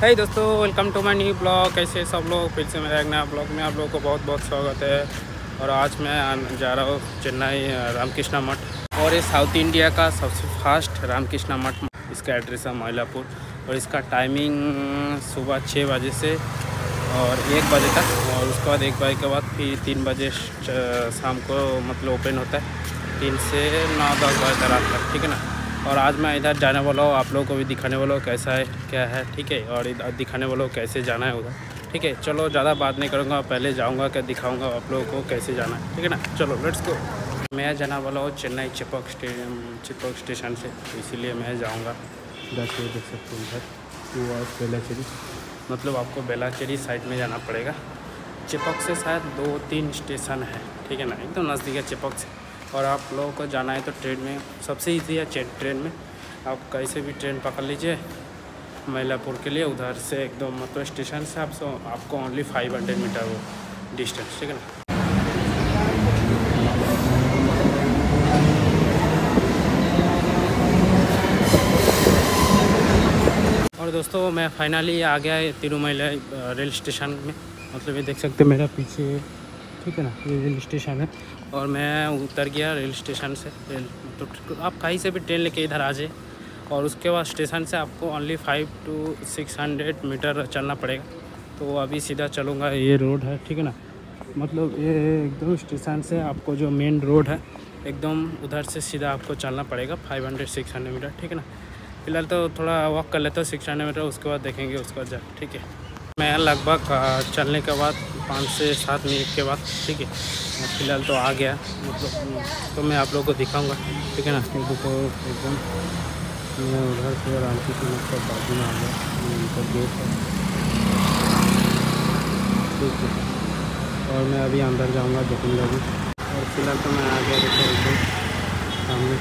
है दोस्तों welcome to my new blog कैसे सब लोग? फिर से मेरा एक नया ब्लॉग में आप लोगों को बहुत बहुत स्वागत है। और आज मैं जा रहा हूँ चेन्नई रामकृष्णा मठ। और ये साउथ इंडिया का सबसे फास्ट रामकृष्णा मठ। इसका एड्रेस है मैलापुर और इसका टाइमिंग सुबह छः बजे से, और एक बजे तक। और उसके बाद एक बजे के बाद फिर तीन बजे शाम को मतलब ओपन होता है। तीन से नौ दस बजे तक, ठीक है ना? और आज मैं इधर जाने वाला हूँ। आप लोगों को भी दिखाने वाला हूँ कैसा है, क्या है, ठीक है? और इधर दिखाने वाला हूँ कैसे जाना है उधर, ठीक है? चलो, ज़्यादा बात नहीं करूँगा, पहले जाऊँगा, क्या दिखाऊँगा आप लोगों को कैसे जाना है, ठीक है ना? चलो लेट्स गो मैं जाना वाला हूँ चेन्नई चिपक स्टेडियम, चिपक स्टेशन से, इसीलिए मैं जाऊँगा। इधर से देख सकते हो इधर। Two hours Velachery. मतलब आपको बेलाचेरी साइड में जाना पड़ेगा। चिपक से शायद दो तीन स्टेशन है, ठीक है ना? एकदम नज़दीक है चिपक से। और आप लोगों को जाना है तो ट्रेन में, सबसे ईजी है ट्रेन में। आप कैसे भी ट्रेन पकड़ लीजिए मैलापुर के लिए, उधर से एकदम मतलब स्टेशन से आप आपको ओनली फाइव हंड्रेड मीटर वो डिस्टेंस ठीक है ना? और दोस्तों, मैं फाइनली आ गया तिरुमला रेल स्टेशन में। मतलब ये देख सकते मेरा पीछे ठीक है ना? ये रेल स्टेशन है। और मैं उतर गया रेल स्टेशन से। रेल तो आप कहीं से भी ट्रेन लेके इधर आ जाए और उसके बाद स्टेशन से आपको only five to six hundred metre चलना पड़ेगा। तो अभी सीधा चलूँगा। ये रोड है, ठीक है ना? मतलब ये एकदम स्टेशन से आपको जो मेन रोड है, एकदम उधर से सीधा आपको चलना पड़ेगा। Five hundred six hundred metre ठीक है ना? फ़िलहाल तो थोड़ा वॉक कर लेता हूँ सिक्स हंड्रेड मीटर उसके बाद देखेंगे, उसके बाद ठीक है? मैं लगभग चलने के बाद पाँच से सात मिनट के बाद, ठीक है फ़िलहाल तो आ गया। मतलब तो मैं आप लोगों को दिखाऊँगा, ठीक है ना? क्योंकि तो एकदम, मैं उधर से रामकृष्ण मठ का बाजू में आ गया उनका गेट है ठीक है। और मैं अभी अंदर जाऊँगा, देखूँगा अभी और फ़िलहाल तो मैं आ गया, देखो, एकदम सामने